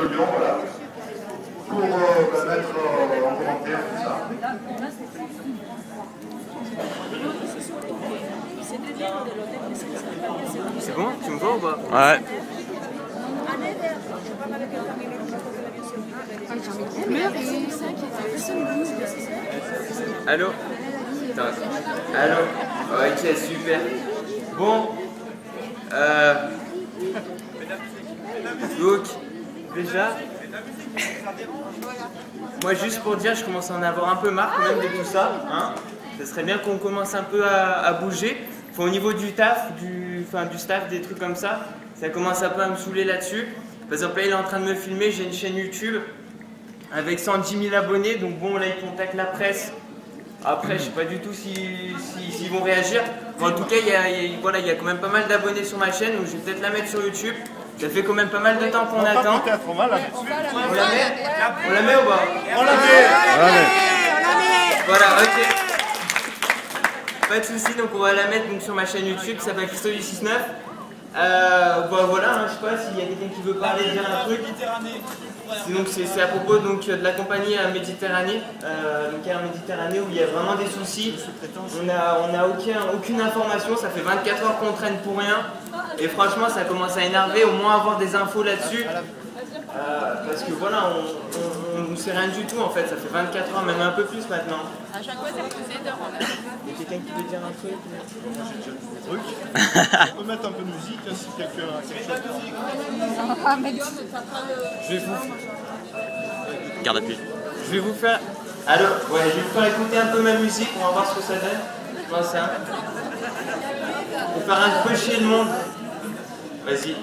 de Lyon, voilà, pour euh, bah, mettre euh, en commentaire tout ça. C'est bon Tu me vois ou pas? Ouais. Allô? Attends, Allô? Ok, super. Bon. Euh. Donc, déjà. Moi, juste pour dire, je commence à en avoir un peu marre quand même de tout ça. Hein serait bien qu'on commence un peu à, bouger. Au niveau du taf, du, enfin, du staff, des trucs comme ça, ça commence un peu à me saouler là-dessus. Par exemple, là, il est en train de me filmer, j'ai une chaîne YouTube avec 110 000 abonnés, donc bon, là, il contacte la presse. Après, je sais pas du tout s'ils si, s'ils vont réagir. Mais en tout cas, il y a quand même pas mal d'abonnés sur ma chaîne, donc je vais peut-être la mettre sur YouTube. Ça fait quand même pas mal de temps qu'on attend. On va la mettre. On la met On la met ou pas On la met. Voilà, ok. Pas de soucis, donc on va la mettre donc, sur ma chaîne YouTube qui s'appelle Christo du 69. Euh, bah, voilà, hein, je sais pas s'il y a quelqu'un qui veut parler, dire un truc. C'est donc c'est à propos donc de la compagnie euh, Méditerranée, euh, donc Air Méditerranée où il y a vraiment des soucis. On a on a aucun, aucune information, ça fait 24 heures qu'on traîne pour rien. Et franchement, ça commence à énerver. Au moins avoir des infos là-dessus. Euh, parce que voilà, on, on, on ne sait rien du tout en fait. Ça fait 24 heures, même un peu plus maintenant. À chaque fois, c'est plus Il y a quelqu'un qui veut dire un truc truc. On peut mettre un peu de musique là, si quelqu'un a quelque chose. Je vais vous, Garde appui. je vais vous faire. Alors, ouais, je vais vous faire écouter un peu ma musique. On va voir ce que ça donne. Je pense, hein. Pour faire un peu chier le monde. Vas-y.